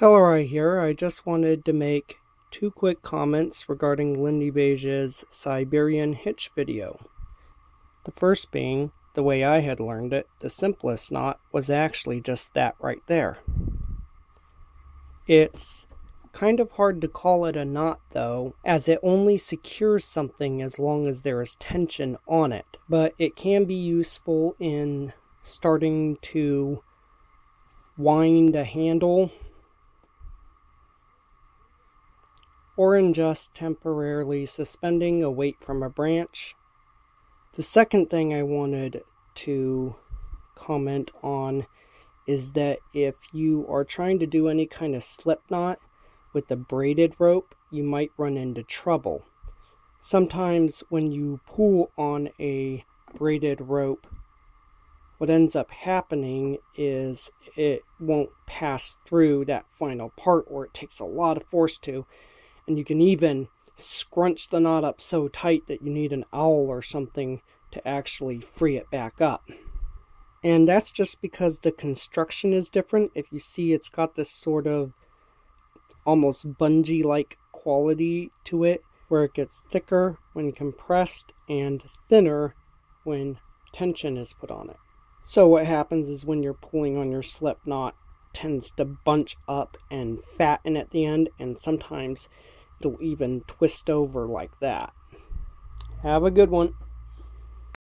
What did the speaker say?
Helleri here. I just wanted to make two quick comments regarding Lindybeige's Siberian hitch video. The first being, the way I had learned it, the simplest knot was actually just that right there. It's kind of hard to call it a knot though, as it only secures something as long as there is tension on it, but it can be useful in starting to wind a handle or in just temporarily suspending a weight from a branch. The second thing I wanted to comment on is that if you are trying to do any kind of slip knot with a braided rope, you might run into trouble. Sometimes when you pull on a braided rope, what ends up happening is it won't pass through that final part or it takes a lot of force to and you can even scrunch the knot up so tight that you need an owl or something to actually free it back up. And that's just because the construction is different. If you see, it's got this sort of almost bungee like quality to it, where it gets thicker when compressed and thinner when tension is put on it. So, what happens is when you're pulling on your slip knot, tends to bunch up and fatten at the end, and sometimes it'll even twist over like that. Have a good one.